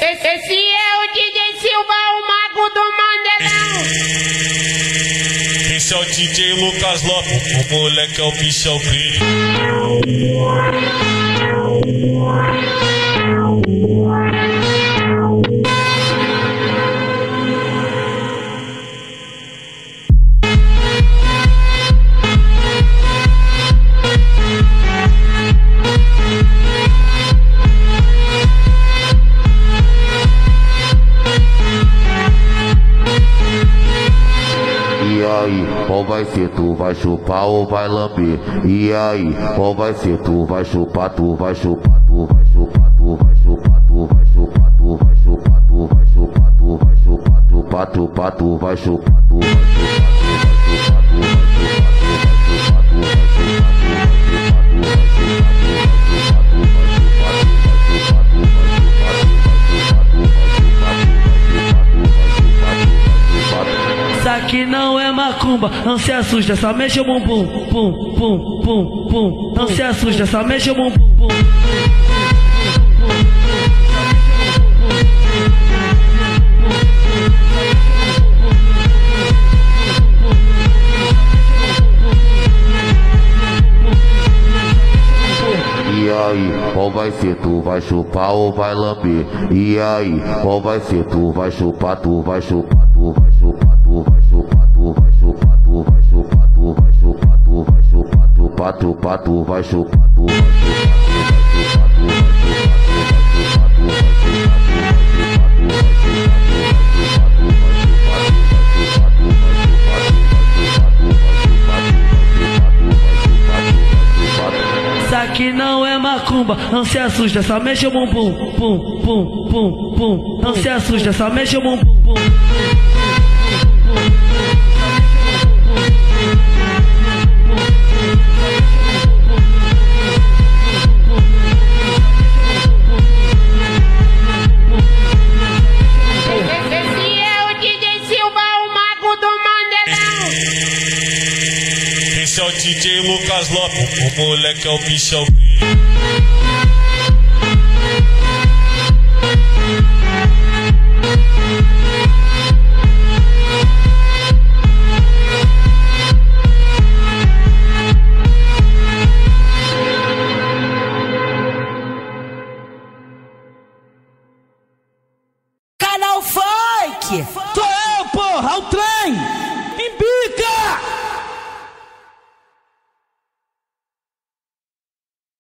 Esse, esse é o DJ Silva, o mago do Mandelão. Esse é o DJ Lucas Lopes, o moleque é o bichão é crime. vai ser? Tu vai chupar ou vai lamber? E aí, qual vai ser? Tu vai chupar, tu vai chupar, tu vai chupar, tu vai chupar, tu vai chupar, tu vai chupar, tu vai chupar, tu vai chupar, chupar, chupar, tu vai chupar, tu vai chupar. Aqui não é macumba, não se assusta, só mexe o bumbum, pum, pum, pum, pum. Não se assusta, só mexe o bumbum, pum. E Qual vai ser? Tu vai chupar ou vai lamber? E aí? Qual vai ser? Tu vai chupar, tu vai chupar, tu vai chupar, tu vai chupar, tu vai chupar, tu vai chupar, tu vai chupar, tu vai chupar, chupar, chupar, tu vai chupar, tu vai chupar. Aqui não é macumba, não se assusta, só mexe o bumbum, pum, pum, pum, pum. Não se assusta, só mexe o bumbum, pum. Esse o DJ Lucas Lopes, o moleque é o bichão. Canal Funk!